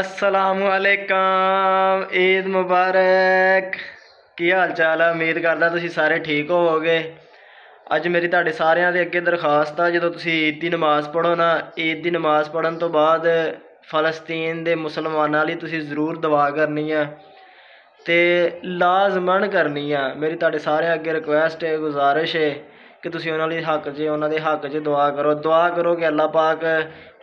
ਅਸਲਾਮੁਅਲੈਕਮ ਈਦ ਮੁਬਾਰਕ। ਕੀ ਹਾਲ ਚਾਲ ਹੈ ਉਮੀਦ ਕਰਦਾ ਤੁਸੀਂ ਸਾਰੇ ਠੀਕ ਹੋਵੋਗੇ। ਅੱਜ ਮੇਰੀ ਤੁਹਾਡੇ ਸਾਰਿਆਂ ਦੇ ਅੱਗੇ ਦਰਖਾਸਤ ਆ, ਜਦੋਂ ਤੁਸੀਂ ਈਦ ਦੀ ਨਮਾਜ਼ ਪੜ੍ਹੋ ਨਾ, ਈਦ ਦੀ ਨਮਾਜ਼ ਪੜ੍ਹਨ ਤੋਂ ਬਾਅਦ ਫਲਸਤੀਨ ਦੇ ਮੁਸਲਮਾਨਾਂ ਲਈ ਤੁਸੀਂ ਜ਼ਰੂਰ ਦੁਆ ਕਰਨੀ ਆ ਤੇ ਲਾਜ਼ਮਨ ਕਰਨੀ ਆ। ਮੇਰੀ ਤੁਹਾਡੇ ਸਾਰਿਆਂ ਅੱਗੇ ਰਿਕੁਐਸਟ ਹੈ, ਗੁਜ਼ਾਰਿਸ਼ ਹੈ ਕਿ ਤੁਸੀਂ ਉਹਨਾਂ ਲਈ ਹੱਕ 'ਚ ਉਹਨਾਂ ਦੇ ਹੱਕ 'ਚ ਦੁਆ ਕਰੋ। ਦੁਆ ਕਰੋ ਕਿ ਅੱਲਾਹ ਪਾਕ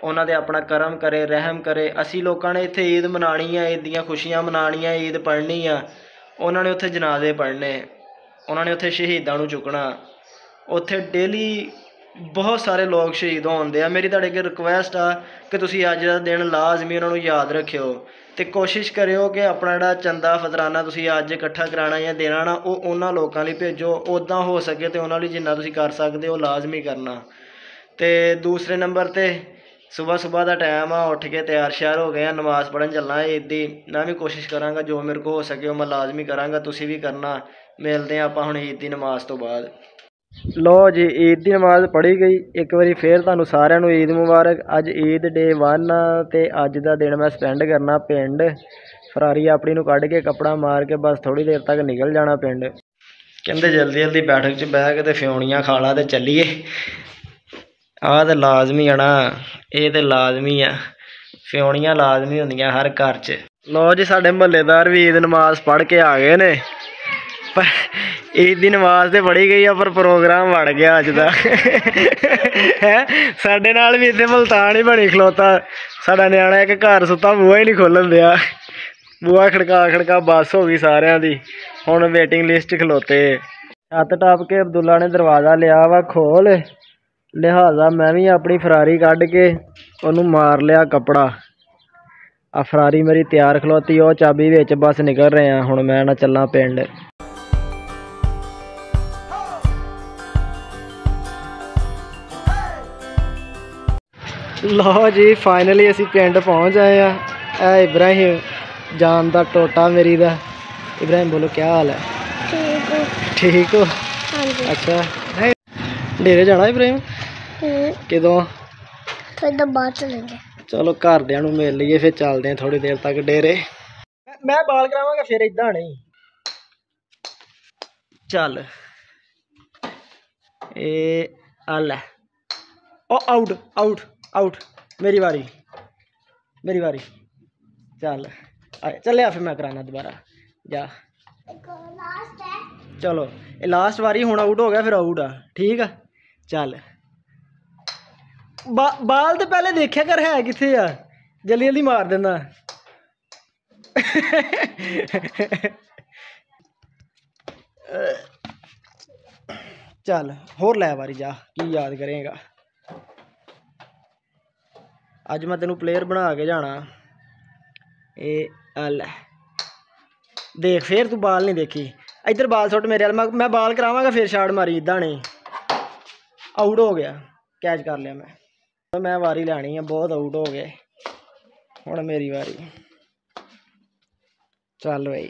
ਉਹਨਾਂ ਦੇ ਆਪਣਾ ਕਰਮ ਕਰੇ, ਰਹਿਮ ਕਰੇ। ਅਸੀਂ ਲੋਕਾਂ ਨੇ ਇੱਥੇ ਈਦ ਮਨਾਣੀ ਆ ਈਦ ਦੀਆਂ ਖੁਸ਼ੀਆਂ ਮਨਾਣੀਆਂ ਈਦ ਪੜ੍ਹਨੀ ਆ ਉਹਨਾਂ ਨੇ ਉੱਥੇ ਜਨਾਜ਼ੇ ਪੜ੍ਹਨੇ, ਉਹਨਾਂ ਨੇ ਉੱਥੇ ਸ਼ਹੀਦਾਂ ਨੂੰ ਚੁੱਕਣਾ। ਉੱਥੇ ਡੇਲੀ ਬਹੁਤ ਸਾਰੇ ਲੋਕ ਸ਼ਹੀਦ ਹੁੰਦੇ ਆ। ਮੇਰੀ ਤੁਹਾਡੇ ਅੱਗੇ ਰਿਕੁਐਸਟ ਆ ਕਿ ਤੁਸੀਂ ਅੱਜ ਦਾ ਦਿਨ ਲਾਜ਼ਮੀ ਉਹਨਾਂ ਨੂੰ ਯਾਦ ਰੱਖਿਓ। ਤੇ ਕੋਸ਼ਿਸ਼ ਕਰਿਓ ਕਿ ਆਪਣਾ ਜਿਹੜਾ ਚੰਦਾ ਫਤਰਾਨਾ ਤੁਸੀਂ ਅੱਜ ਇਕੱਠਾ ਕਰਾਣਾ ਜਾਂ ਦੇਣਾ ਨਾ, ਉਹ ਉਹਨਾਂ ਲੋਕਾਂ ਲਈ ਭੇਜੋ ਉਦਾਂ ਹੋ ਸਕੇ ਤੇ ਉਹਨਾਂ ਲਈ ਜਿੰਨਾ ਤੁਸੀਂ ਕਰ ਸਕਦੇ ਹੋ, ਲਾਜ਼ਮੀ ਕਰਨਾ। ਤੇ ਦੂਸਰੇ ਨੰਬਰ ਤੇ ਸਵੇਰ ਸਵੇਰ ਦਾ ਟਾਈਮ ਆ, ਉੱਠ ਕੇ ਤਿਆਰ ਸ਼ਿਆਰ ਹੋ ਗਏ ਆ, ਨਮਾਜ਼ ਪੜ੍ਹਨ ਚੱਲਣਾ ਈਦ ਦੀ ਮੈਂ ਵੀ ਕੋਸ਼ਿਸ਼ ਕਰਾਂਗਾ, ਜੋ ਮੇਰੇ ਕੋ ਹੋ ਸਕੇ ਉਹ ਮੈਂ ਲਾਜ਼ਮੀ ਕਰਾਂਗਾ, ਤੁਸੀਂ ਵੀ ਕਰਨਾ। ਮਿਲਦੇ ਆ ਆਪਾਂ ਹੁਣ ਈਦ ਦੀ ਨਮਾਜ਼ ਤੋਂ ਬਾਅਦ। ਲੋ ਜੀ, ਈਦ ਦੀ ਨਮਾਜ਼ ਪੜ੍ਹੀ ਗਈ। ਇੱਕ ਵਾਰੀ ਫੇਰ ਤੁਹਾਨੂੰ ਸਾਰਿਆਂ ਨੂੰ ਈਦ ਮੁਬਾਰਕ। ਅੱਜ ਈਦ ਡੇ 1 ਤੇ ਅੱਜ ਦਾ ਦਿਨ ਮੈਂ ਸਪੈਂਡ ਕਰਨਾ ਪਿੰਡ। ਫਰਾਰੀ ਆਪਣੀ ਨੂੰ ਕੱਢ ਕੇ ਕੱਪੜਾ ਮਾਰ ਕੇ ਬਸ ਥੋੜੀ ਦੇਰ ਤੱਕ ਨਿਕਲ ਜਾਣਾ ਪਿੰਡ। ਕਹਿੰਦੇ ਜਲਦੀ ਜਲਦੀ ਬੈਠਕ 'ਚ ਬਹਿ ਕੇ ਤੇ ਫਿਉਣੀਆਂ ਖਾ ਲਾ ਤੇ ਚੱਲੀਏ। ਆਹ ਤੇ ਲਾਜ਼ਮੀ ਆ ਨਾ, ਇਹ ਤੇ ਲਾਜ਼ਮੀ ਆ। ਫਿਉਣੀਆਂ ਲਾਜ਼ਮੀ ਹੁੰਦੀਆਂ ਹਰ ਘਰ 'ਚ। ਲੋ ਜੀ, ਸਾਡੇ ਮਹੱਲੇਦਾਰ ਵੀ ਈਦ ਨਮਾਜ਼ ਪੜ੍ਹ ਕੇ ਆ ਗਏ ਨੇ। ਈਦ ਦੀ ਨਮਾਜ਼ ਤੇ ਪੜ੍ਹੀ ਗਈ ਆ, ਪਰ ਪ੍ਰੋਗਰਾਮ ਵੜ ਗਿਆ ਅੱਜ ਦਾ। ਹੈ? ਸਾਡੇ ਨਾਲ ਵੀ ਇੱਥੇ ਮਲਤਾਨ ਹੀ ਬਣੀ ਖਲੋਤਾ। ਸਾਡਾ ਨਿਆਣਾ ਇੱਕ ਘਰ ਸੁੱਤਾ, ਬੂਹਾ ਹੀ ਨਹੀਂ ਖੋਲਣ ਦਿਆ। ਬੂਹਾ ਖੜਕਾ ਖੜਕਾ ਬੱਸ ਹੋ ਗਈ ਸਾਰਿਆਂ ਦੀ। ਹੁਣ ਵੇਟਿੰਗ ਲਿਸਟ ਖਲੋਤੇ। ਛੱਤ ਟਾਪ ਕੇ ਅਬਦੁੱਲਾ ਨੇ ਦਰਵਾਜ਼ਾ ਲਿਆ ਵਾ ਖੋਲ। ਲਿਹਾਜ਼ਾ ਮੈਂ ਵੀ ਆਪਣੀ ਫਰਾਰੀ ਕੱਢ ਕੇ ਉਹਨੂੰ ਮਾਰ ਲਿਆ ਕੱਪੜਾ। ਆ ਫਰਾਰੀ ਮੇਰੀ ਤਿਆਰ ਖਲੋਤੀ, ਉਹ ਚਾਬੀ ਵਿੱਚ ਬਸ ਨਿਕਲ ਰਹੇ ਆ। ਹੁਣ ਮੈਂ ਨਾ ਚੱਲਾਂ ਪਿੰਡ। ਲਓ ਜੀ ਫਾਈਨਲੀ ਅਸੀਂ ਪਿੰਡ ਪਹੁੰਚ ਆਏ ਆ। ਇਹ ਇਬਰਾਹਿਮ ਜਾਨ ਦਾ ਟੋਟਾ ਮੇਰੀ ਦਾ। ਇਬਰਾਹਿਮ ਬੋਲੋ ਕੀ ਹਾਲ ਹੈ? ਠੀਕ ਹੋ ਠੀਕ ਹੋ? ਹਾਂਜੀ। ਅੱਛਾ। ਡੇਰੇ ਜਾਣਾ ਇਬਰਾਹਿਮ? ਕਦੋਂ? ਫਿਰ ਬਾਅਦ ਚਲੇਂਗੇ ਚਲੋ ਘਰਦਿਆਂ ਨੂੰ ਮਿਲ ਲਈਏ ਫਿਰ ਚੱਲਦੇ ਆ ਥੋੜੀ ਦੇਰ ਤੱਕ ਡੇਰੇ। ਮੈਂ ਬਾਲ ਕਰਾਵਾਂਗਾ ਫਿਰ ਇਦਾਂ ਨਹੀਂ। ਚੱਲ। ਇਹ ਆ ਲੈ। ਉਹ ਆਊਟ ਆਊਟ ਆਊਟ ਮੇਰੀ ਵਾਰੀ। ਮੇਰੀ ਵਾਰੀ। ਚੱਲ। ਚੱਲਿਆ ਫਿਰ ਮੈਂ ਕਰਾਣਾ ਦੁਬਾਰਾ। ਜਾ। ਚਲੋ। ਇਹ ਲਾਸਟ ਵਾਰੀ ਹੁਣ ਆਊਟ ਹੋ ਗਿਆ, ਫਿਰ ਆਊਟ ਆ। ਠੀਕ ਆ? ਚੱਲ। ਬਾ- ਬਾਲ ਤੇ ਪਹਿਲੇ ਦੇਖਿਆ ਕਰ, ਹੈ ਕਿੱਥੇ ਆ? ਜਲਦੀ ਜਲਦੀ ਮਾਰ ਦਿੰਦਾ। ਚੱਲ। ਹੋਰ ਲੈ ਵਾਰੀ ਜਾ। ਕੀ ਯਾਦ ਕਰੇਗਾ। ਅੱਜ ਮੈਂ ਤੈਨੂੰ ਪਲੇਅਰ ਬਣਾ ਕੇ ਜਾਣਾ। ਇਹ ਆ ਲੈ ਦੇਖ, ਫੇਰ ਤੂੰ ਬਾਲ ਨਹੀਂ ਦੇਖੀ। ਇੱਧਰ ਬਾਲ ਸੁੱਟ ਮੇਰੇ ਵੱਲ। ਮੈਂ ਮੈਂ ਬਾਲ ਕਰਾਵਾਂਗਾ, ਫੇਰ ਸ਼ਾਟ ਮਾਰੀ ਇਦਾਂ ਨਹੀਂ ਆਊਟ ਹੋ ਗਿਆ। ਕੈਚ ਕਰ ਲਿਆ ਮੈਂ। ਮੈਂ ਵਾਰੀ ਲੈਣੀ ਆ, ਬਹੁਤ ਆਊਟ ਹੋ ਗਏ। ਹੁਣ ਮੇਰੀ ਵਾਰੀ। ਚੱਲ ਬਈ।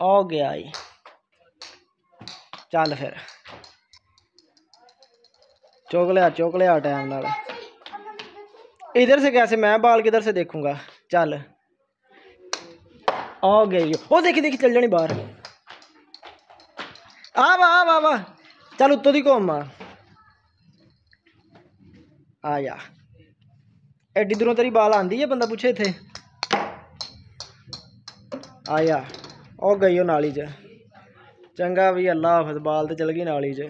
ਹੋ ਗਿਆ ਜੀ। ਚੱਲ ਫਿਰ। चौक लिया चौक लिया टाइम नाल। इधर से कैसे, मैं बाल किधर से देखूँगा? चल। आ गए वो देखी देखी, चल जानी बाहर। आ वाह आ वाह वाह चल उत्तों की घूम मार आ जा। एड्डी दूरों तेरी बाल आंदी है बंदा पूछे इतने आ जा। ओ, गई नाली च। चंगा भी अल्लाह हाफिज, बाल तो चल गई नाली च।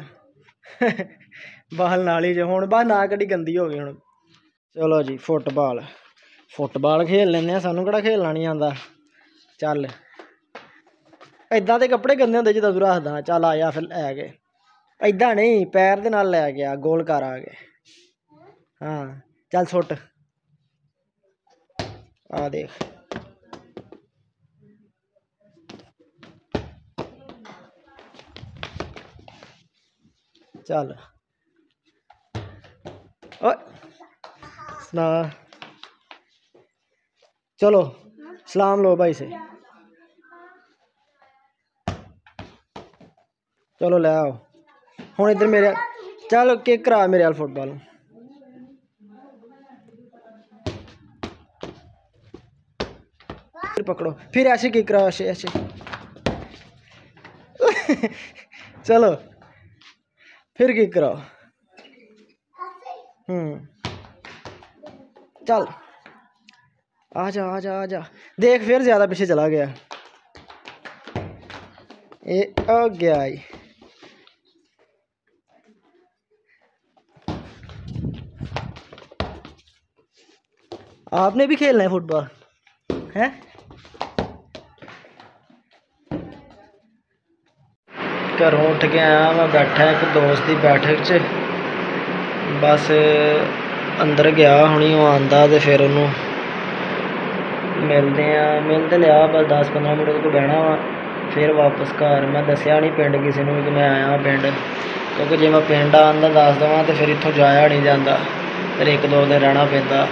ਬਾਲ ਨਾਲੀ 'ਚ ਹੁਣ, ਬਾ ਨਾ ਕਦੀ ਗੰਦੀ ਹੋ ਗਈ ਹੁਣ। ਚਲੋ ਜੀ, ਫੁੱਟਬਾਲ। ਫੁੱਟਬਾਲ ਖੇਲ ਲੈਂਦੇ ਆ ਸਾਨੂੰ ਕਿਹੜਾ ਖੇਲਣਾ ਨਹੀਂ ਆਂਦਾ ਚੱਲ। ਐਦਾਂ ਦੇ ਕੱਪੜੇ ਗੰਦੇ ਹੁੰਦੇ, ਜਦੋਂ ਤੂੰ ਰੱਖਦਾ, ਚੱਲ ਆਇਆ ਫਿਰ ਲੈ ਕੇ। ਐਦਾਂ ਨਹੀਂ, ਪੈਰ ਦੇ ਨਾਲ ਲੈ ਗਿਆ ਗੋਲ ਕਰ ਆ ਕੇ। ਹਾਂ, ਚੱਲ ਸੁੱਟ। ਆ ਦੇਖ। ਚੱਲ। ना चलो, सलाम लो भाई से। चलो लै आओ। हूँ इधर मेरे, चल के करा मेरे अल फुटबॉल फिर पकड़ो, फिर ऐसे किक करो, ऐसे ऐसे। चलो, फिर किक करो हम्म। चल। आजा आजा आजा। देख, फिर ज़्यादा पीछे चला गया। ये आ गया ही। आपने भी खेलना है फुटबॉल? हैं? घरों उठ गया आया मैं बैठा, एक दोस्त की बैठक च। बस ਅੰਦਰ ਗਿਆ ਹੁਣੀ, ਉਹ ਆਉਂਦਾ ਤੇ ਫਿਰ ਉਹਨੂੰ ਮਿਲਦੇ ਹਾਂ ਮਿਲ ਤੇ ਲਿਆ ਬਸ 10-15 ਮਿੰਟ ਉਹਦੇ ਕੋਲ ਬਹਿਣਾ ਵਾ। ਫਿਰ ਵਾਪਸ ਘਰ। ਮੈਂ ਦੱਸਿਆ ਨਹੀਂ ਪਿੰਡ ਕਿਸੇ ਨੂੰ ਵੀ ਕਿ ਮੈਂ ਆਇਆ ਪਿੰਡ। ਕਿਉਂਕਿ ਜੇ ਮੈਂ ਪਿੰਡ ਆਉਂਦਾ ਦੱਸ ਦੇਵਾਂ ਤਾਂ ਫਿਰ ਇੱਥੋਂ ਜਾਇਆ ਨਹੀਂ ਜਾਂਦਾ। ਫਿਰ ਇੱਕ ਦੋ ਦਿਨ ਰਹਿਣਾ ਪੈਂਦਾ।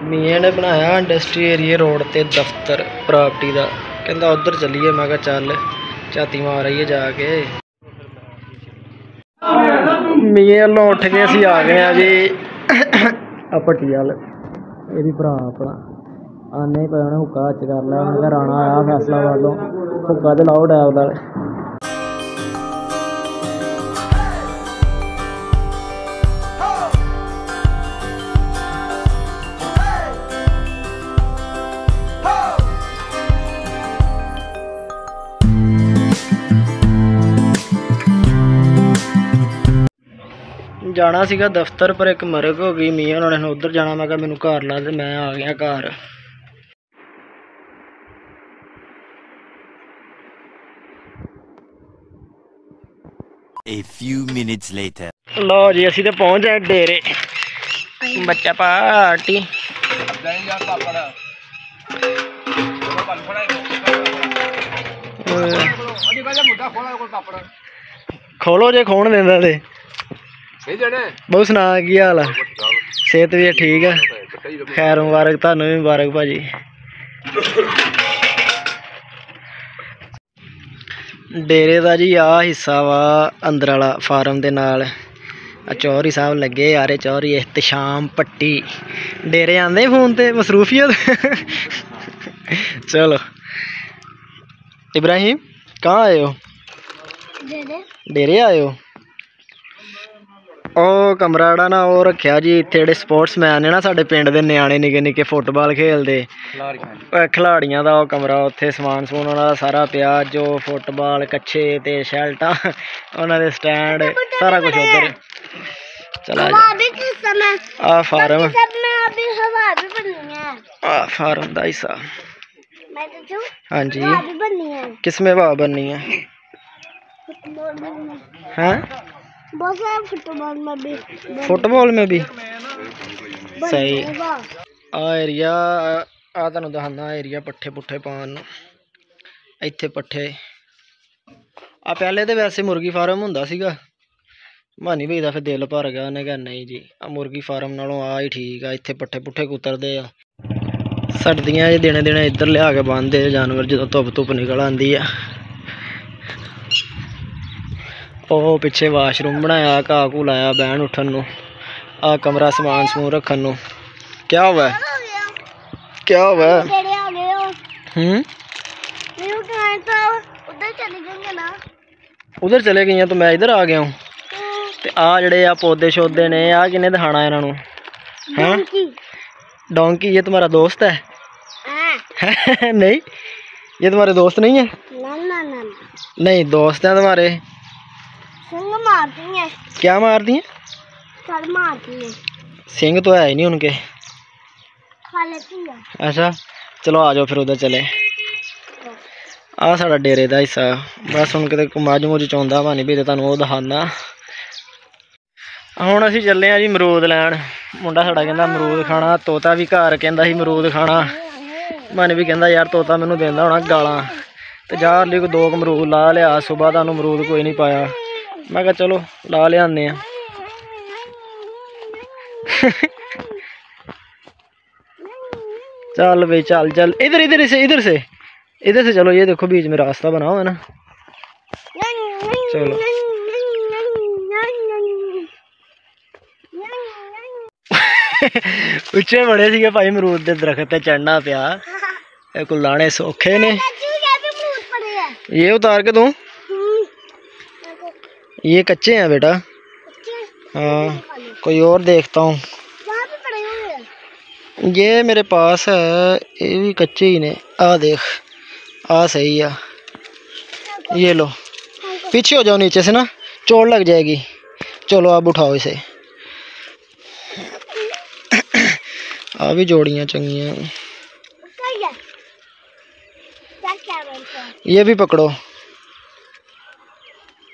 ਮੀਆਂ ਨੇ ਬਣਾਇਆ ਇੰਡਸਟਰੀ ਏਰੀਆ ਰੋਡ ਤੇ ਦਫ਼ਤਰ, ਪ੍ਰਾਪਰਟੀ ਦਾ। ਕਹਿੰਦਾ ਉਧਰ ਚੱਲੀਏ। ਮੈਂ ਕਿਹਾ ਚੱਲ, ਝਾਤੀ ਮਾਰ ਆਈਏ ਜਾ ਕੇ। ਮੀਆਂ ਵੱਲੋਂ ਉੱਠ ਕੇ ਅਸੀਂ ਆ ਗਏ ਆ ਜੀ। ਆ ਪੱਟੀ ਇਹ ਵੀ ਭਰਾ ਆਪਣਾ। ਆਨੇ ਪਏ ਉਹਨੇ ਹੁੱਕਾ ਚ ਕਰ ਲਿਆ। ਉਹਨੇ ਕਿਹਾ ਰਾਣਾ ਆਇਆ ਫੈਸਲਾ ਵੱਲੋਂ ਹੁੱਕਾ ਤੇ ਲਾਓ ਡੈਬ ਨਾਲ ਜਾਣਾ ਸੀਗਾ ਦਫ਼ਤਰ ਪਰ ਇੱਕ ਮਰਗ ਹੋ ਗਈ ਮੀਆਂ ਉਹਨਾਂ ਨੇ ਉਧਰ ਜਾਣਾ। ਮੈਂ ਕਿਹਾ ਮੈਨੂੰ ਘਰ ਲਾ ਤੇ ਮੈਂ ਆ ਗਿਆ ਘਰ। A few minutes later. ਲਓ ਜੀ ਅਸੀਂ ਤੇ ਪਹੁੰਚ ਗਏ ਡੇਰੇ। ਬੱਚਾ ਪਾਰਟੀ। ਖੋਲੋ ਜੇ ਖੋਣ ਦਿੰਦਾ ਤੇ। ਬਹੁਤ ਸੁਣਾ ਕੀ ਹਾਲ ਆ? ਸਿਹਤ ਵੀ ਠੀਕ ਆ। ਖੈਰ ਮੁਬਾਰਕ ਤੁਹਾਨੂੰ ਵੀ ਮੁਬਾਰਕ ਭਾਜੀ। ਡੇਰੇ ਦਾ ਜੀ ਆ ਹਿੱਸਾ ਵਾ ਅੰਦਰ ਵਾਲਾ ਫਾਰਮ ਦੇ ਨਾਲ। ਆ ਚੌਧਰੀ ਸਾਹਿਬ ਲੱਗੇ ਯਾਰੇ ਚੌਧਰੀ ਇhtਸ਼ਾਮ ਪੱਟੀ। ਡੇਰੇ ਆਂਦੇ ਫੋਨ ਤੇ ਮਸਰੂਫੀਅਤ ਚਲੋ। ਇਬਰਾਹੀਮ ਕਹਾਂ ਆਏ ਹੋ? दे दे ਡੇਰੇ ਆਏ ਹੋ? ਉਹ ਕਮਰਾ ਜਿਹੜਾ ਨਾ ਉਹ ਰੱਖਿਆ ਜੀ ਇੱਥੇ ਜਿਹੜੇ ਸਪੋਰਟਸਮੈਨ ਨੇ ਨਾ ਸਾਡੇ ਪਿੰਡ ਦੇ ਨਿਆਣੇ ਨਿੱਕੇ ਨਿੱਕੇ ਫੁੱਟਬਾਲ ਖੇਲਦੇ ਉਹ ਖਿਲਾੜੀਆਂ ਦਾ ਉਹ ਕਮਰਾ ਉੱਥੇ ਸਮਾਨ ਸਮੂਨ ਉਹਨਾਂ ਦਾ ਸਾਰਾ ਪਿਆ ਜੋ ਫੁੱਟਬਾਲ ਕੱਛੇ ਤੇ ਸ਼ੈਲਟਾਂ ਉਹਨਾਂ ਦੇ ਸਟੈਂਡ ਸਾਰਾ ਕੁਝ ਉੱਧਰ ਚਲਾ ਜਾ हवा भी किस समय ਆ ਫਾਰਮ सब में अभी हवा भी बननी है ਆ ਫਾਰਮ ਦਾ ਹਿੱਸਾ मैं तो छू ਹਾਂਜੀ हवा भी बननी है ਕਿਸਮੇ ਭਾਅ ਬੰਨੀ ਹੈ फुटबॉल में ਹੈ बहुत सारा फुटबॉल में भी बन- ਫੁੱਟਬਾਲ में भी बन सही। जाएगा। ਆ ਏਰੀਆ ਆ ਤੁਹਾਨੂੰ ਦਿਖਾਉਂਦਾ ਏਰੀਆ ਪੱਠੇ ਪੁੱਠੇ ਪਾਉਣ ਨੂੰ ਇੱਥੇ ਪੱਠੇ ਆ ਪਹਿਲੇ ਤੇ ਵੈਸੇ ਮੁਰਗੀ ਫਾਰਮ ਹੁੰਦਾ ਸੀਗਾ ਮਾਨੀ ਭਾਈ ਦਾ ਫਿਰ ਦਿਲ ਭਰ ਗਿਆ ਉਹਨੇ ਕਿਹਾ ਨਹੀਂ ਜੀ ਆ ਮੁਰਗੀ ਫਾਰਮ ਨਾਲੋਂ ਆ ਹੀ ਠੀਕ ਆ ਇੱਥੇ ਪੱਠੇ ਪੁੱਠੇ ਕੁਤਰਦੇ ਆ ਸਰਦੀਆਂ 'ਚ ਦਿਨੇ ਦਿਨੇ ਇੱਧਰ ਲਿਆ ਕੇ ਬੰਨਦੇ ਆ ਜਾਨਵਰ ਜਦੋਂ ਧੁੱਪ ਧੁੱਪ ਨਿਕਲ ਆਂਦੀ ਆ ਉਹ ਪਿੱਛੇ ਵਾਸ਼ਰੂਮ ਬਣਾਇਆ ਘਾਹ ਘੂ ਲਾਇਆ ਬਹਿਣ ਉੱਠਣ ਨੂੰ ਆ ਕਮਰਾ ਸਮਾਨ ਸਮੂਨ ਰੱਖਣ ਨੂੰ क्या हुआ है हो गया क्या हुआ है तेरे आ गए हो हम्म नहीं उठाए तो उधर चले जाएंगे ना ਉਧਰ ਚਲੇ ਗਈਆਂ ਤਾਂ ਮੈਂ ਇੱਧਰ ਆ ਗਿਆ ਹੂੰ ਤੇ ਆ ਜਿਹੜੇ ਆ ਪੌਦੇ ਸ਼ੌਦੇ ਨੇ ਆ ਕਿਨੇ ਦਿਖਾਣਾ ਇਹਨਾਂ ਨੂੰ हाँ की डोंकी ये तुम्हारा दोस्त है हाँ नहीं ये तुम्हारे दोस्त नहीं है ना ना ना ना। नहीं दोस्त हैं तुम्हारे सिंग मारती है क्या मार दिए सर मारती है सिंग तो है ही नहीं उनके खा लेती है ਅੱਛਾ ਚਲੋ ਆ ਜਾਓ ਫਿਰ ਉਧਰ ਚਲੇ ਆ ਸਾਡਾ ਡੇਰੇ ਦਾ ਹਿੱਸਾ ਬਸ ਹੁਣ ਕਿਤੇ ਮੱਝ ਮੁੱਝ ਚੌਂਦਾ ਵਾ ਨਹੀਂ ਵੀ ਤੇ ਤੁਹਾਨੂੰ ਉਹ ਦਿਖਾਣਾ ਹੁਣ ਅਸੀਂ ਚੱਲੇ ਆ ਜੀ ਅਮਰੂਦ ਲੈਣ ਮੁੰਡਾ ਸਾਡਾ ਕਹਿੰਦਾ ਅਮਰੂਦ ਖਾਣਾ ਤੋਤਾ ਵੀ ਘਰ ਕਹਿੰਦਾ ਸੀ ਅਮਰੂਦ ਖਾਣਾ ਮਨ ਵੀ ਕਹਿੰਦਾ ਯਾਰ ਤੋਤਾ ਮੈਨੂੰ ਦਿੰਦਾ ਹੋਣਾ ਗਾਲਾਂ ਤੇ ਜਾ ਲਈ ਕੋ ਦੋ ਕੁ ਅਮਰੂਦ ਲਾ ਲਿਆ ਸਵੇਰ ਦਾ ਨੂੰ ਅਮਰੂਦ ਕੋਈ ਨਹੀਂ ਪਾਇਆ मैं क्या चलो ला ले आने हैं चल भाई चल चल इधर इधर से इधर से इधर से चलो ये देखो बीच में रास्ता बना है ना चलो उच्चे बड़े सी भाई मरूद के दरखत चढ़ना पिया लाने सौखे ने ये उतार के तू ये कच्चे हैं बेटा। हाँ। कोई और देखता हूँ। ये मेरे पास है ये भी कच्चे ही ने। आ देख आ सही है। ये लो। पीछे हो जाओ नीचे से ना चोट लग जाएगी। चलो अब उठाओ इसे। आ भी जोड़ियाँ हैं? ये भी पकड़ो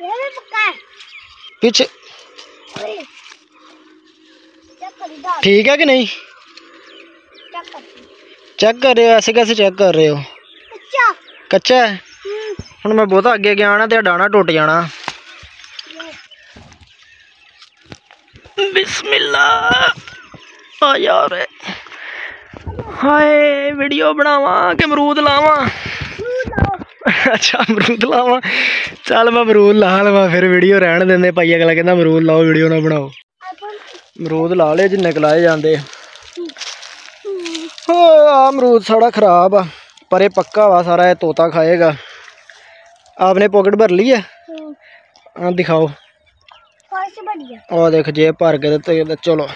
ये भी पक्का है पीछे अरे, क्या करी डाल ठीक है कि नहीं क्या करती चेक कर रहे हो ऐसे कैसे चेक कर रहे हो अच्छा ਕੱਚਾ ਹੈ हम्म, ਹੁਣ ਮੈਂ ਬਹੁਤਾ ਅੱਗੇ ਗਿਆ ਨਾ ਤੇ ਡਾਣਾ ਟੁੱਟ ਜਾਣਾ ਬਿਸਮਿਲ੍ਲਾ ਆ ਯਾਰ ਹਾਏ ਵੀਡੀਓ ਬਣਾਵਾਂ ਕਿ ਅਮਰੂਦ ਲਾਵਾਂ अमरूद लाओ ਅੱਛਾ ਅਮਰੂਦ ਲਾਵਾਂ ਚੱਲ ਮੈਂ ਮਰੂਦ ਲਾ ਲਵਾਂ, ਫਿਰ ਵੀਡੀਓ ਰਹਿਣ ਦਿੰਦੇ ਪਾਈ ਅਗਲਾ ਕਹਿੰਦਾ ਮਰੂਦ ਲਾਓ, ਵੀਡੀਓ ਨਾ ਬਣਾਓ। ਮਰੂਦ ਲਾ ਲਿਆ ਜਿੰਨੇ ਕਲਾਏ ਜਾਂਦੇ ਹੋ ਆ ਮਰੂਦ ਸਾਰਾ ਖਰਾਬ ਆ, ਪਰ ਇਹ ਪੱਕਾ ਵਾ, ਸਾਰਾ ਇਹ ਤੋਤਾ ਖਾਏਗਾ। ਆਪਨੇ ਪਾਕਟ ਭਰ ਲਈ ਹੈ ਆ ਦਿਖਾਓ। ਕਾਸ਼ ਉਹ ਦੇਖ, ਜੇ ਭਰ ਕੇ ਤੇ ਚਲੋ।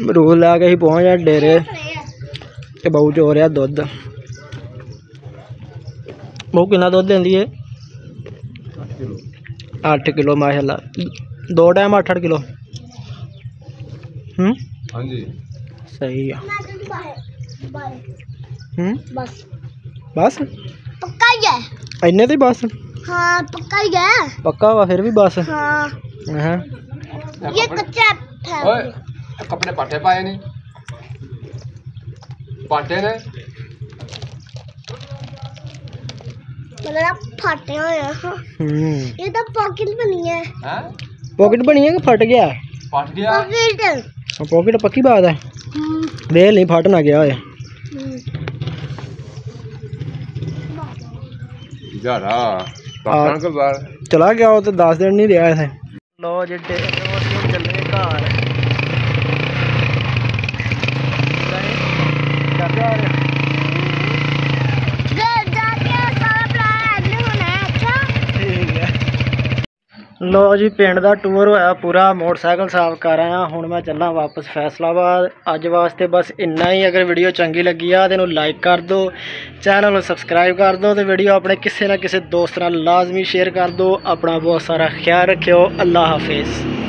ਮਰੂਦ ਲਾ ਕੇ ਹੀ ਪਹੁੰਚਿਆ ਡੇਰੇ। ਤੇ ਬਹੁਤ ਜ਼ੋਰ ਆ ਦੁੱਧ। ਬਹੁਤ ਕਿੰਨਾ ਦੁੱਧ ਦਿੰਦੀ ਏ? किलो आठ किलो माशाल्लाह दो टाइम अठ अठ किलो हम्म हाँ जी सही है हम्म बस बस पक्का ही है इन्ने तो बस हाँ पक्का ही है पक्का हुआ फिर भी बस हाँ ये कच्चा है ओए कपड़े पाटे पाए नहीं पाटे ने मतलब फटे हुए हैं। हम्म। ये तो पॉकेट बनी है। पॉकेट बनी है कि फट गया? फट गया। पॉकेट हाँ, पक्की बात है। हम्म। रेल नहीं फट ना गया है चला गया वो तो दस दिन नहीं रहा इतना ਲੋ ਜੀ, ਪਿੰਡ ਦਾ ਟੂਰ ਹੋਇਆ ਪੂਰਾ, ਮੋਟਰਸਾਈਕਲ ਸਾਫ਼ ਕਰ ਆਇਆ। ਹੁਣ ਮੈਂ ਚੱਲਾਂ ਵਾਪਸ ਫੈਸਲਾਬਾਦ। ਅੱਜ ਵਾਸਤੇ ਬਸ ਇੰਨਾ ਹੀ। ਅਗਰ ਵੀਡੀਓ ਚੰਗੀ ਲੱਗੀ ਆ, ਤੇ ਇਹਨੂੰ ਲਾਈਕ ਕਰ ਦਿਓ। ਚੈਨਲ ਨੂੰ ਸਬਸਕ੍ਰਾਈਬ ਕਰ ਦਿਓ, ਤੇ ਵੀਡੀਓ ਆਪਣੇ ਕਿਸੇ ਨਾ ਕਿਸੇ ਦੋਸਤ ਨਾਲ ਲਾਜ਼ਮੀ ਸ਼ੇਅਰ ਕਰ ਦਿਓ। ਆਪਣਾ ਬਹੁਤ ਸਾਰਾ ਖਿਆਲ ਰੱਖਿਓ। ਅੱਲਾ ਹਾਫਿਜ਼।